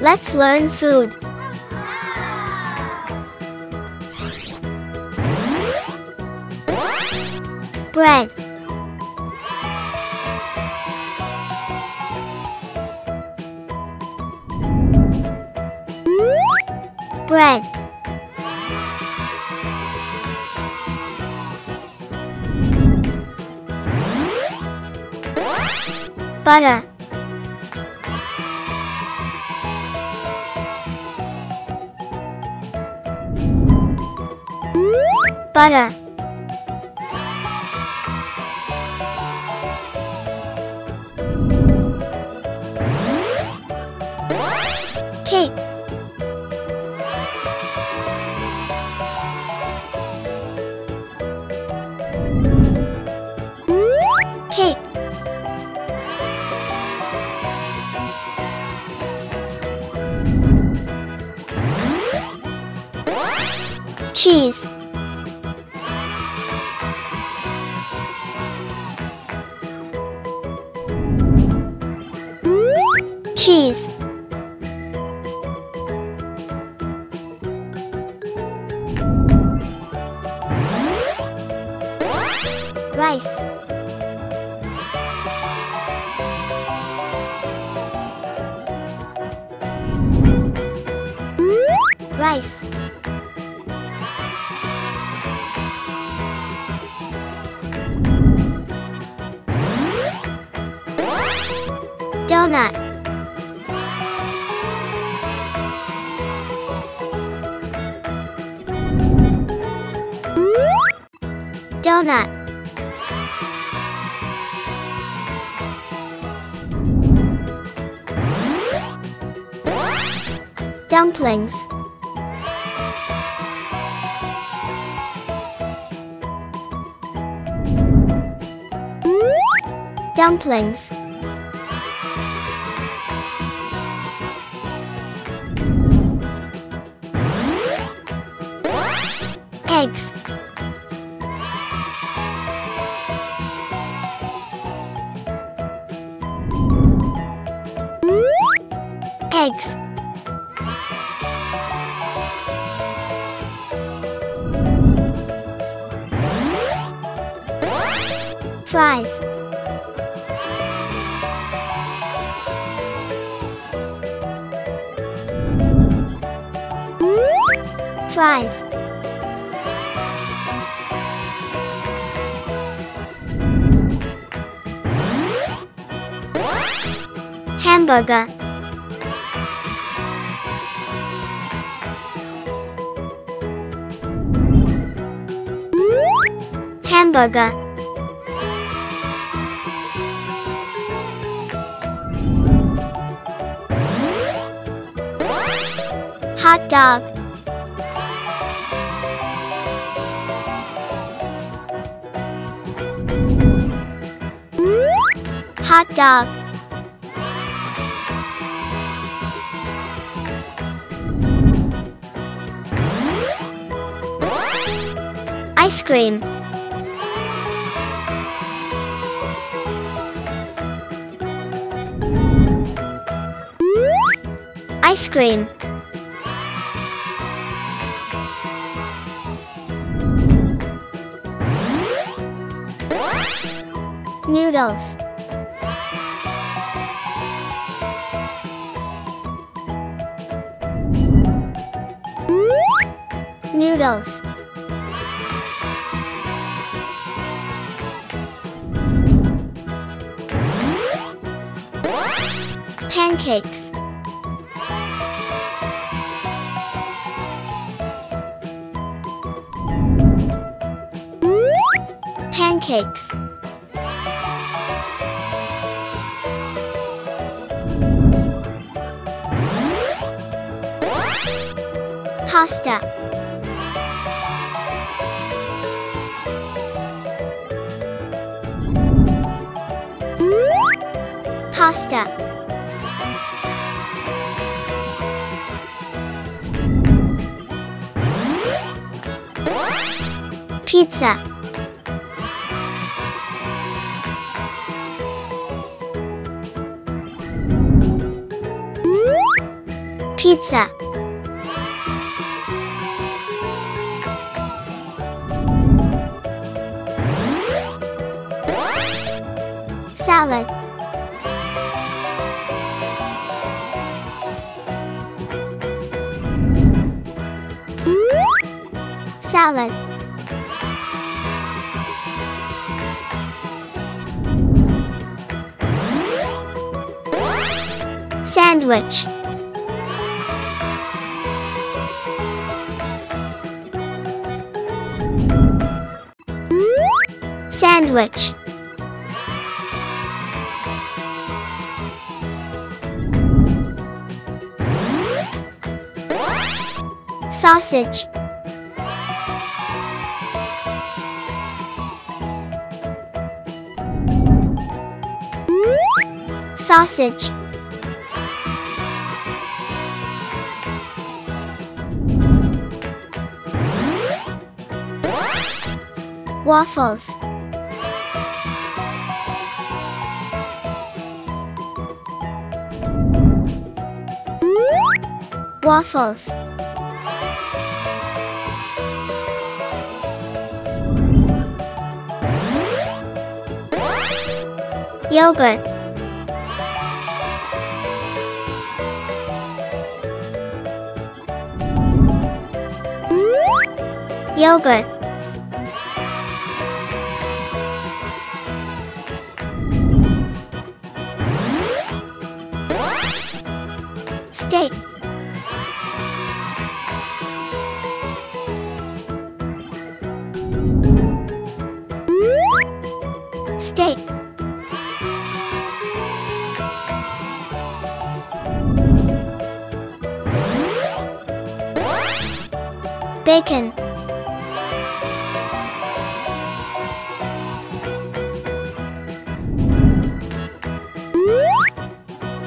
Let's learn food. Bread. Bread. Butter. Butter. Cake. Cake. Cheese. Cheese. Rice. Rice. Donut. Donut. Dumplings. Dumplings. Eggs. Eggs. Fries. Fries. Hamburger. Hot dog. Hot dog. Ice cream. Ice cream. Noodles. Noodles. Pancakes. Pancakes. Pasta. Pasta. Pizza. Pizza. Salad. Salad. Sandwich. Sandwich. Sausage. Sausage. Waffles. Waffles. Yogurt. Yogurt. Steak. Steak. Bacon.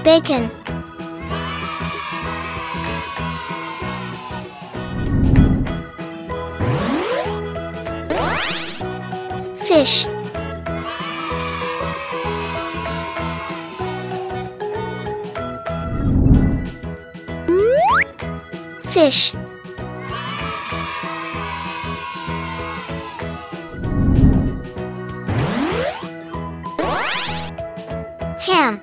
Bacon. Fish. Fish. Ham.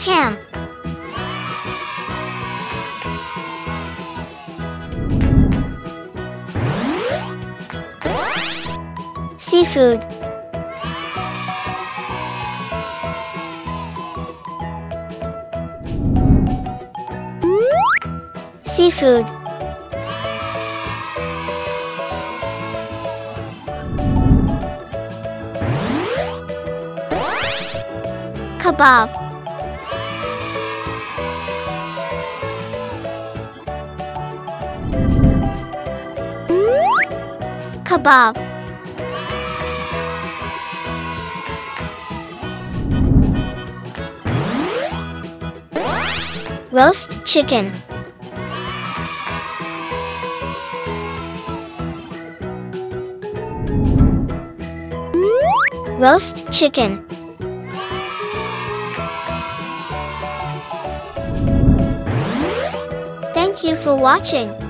Ham. Seafood. Seafood. Kebab. Kebab. Roast chicken. Roast chicken. Thank you for watching.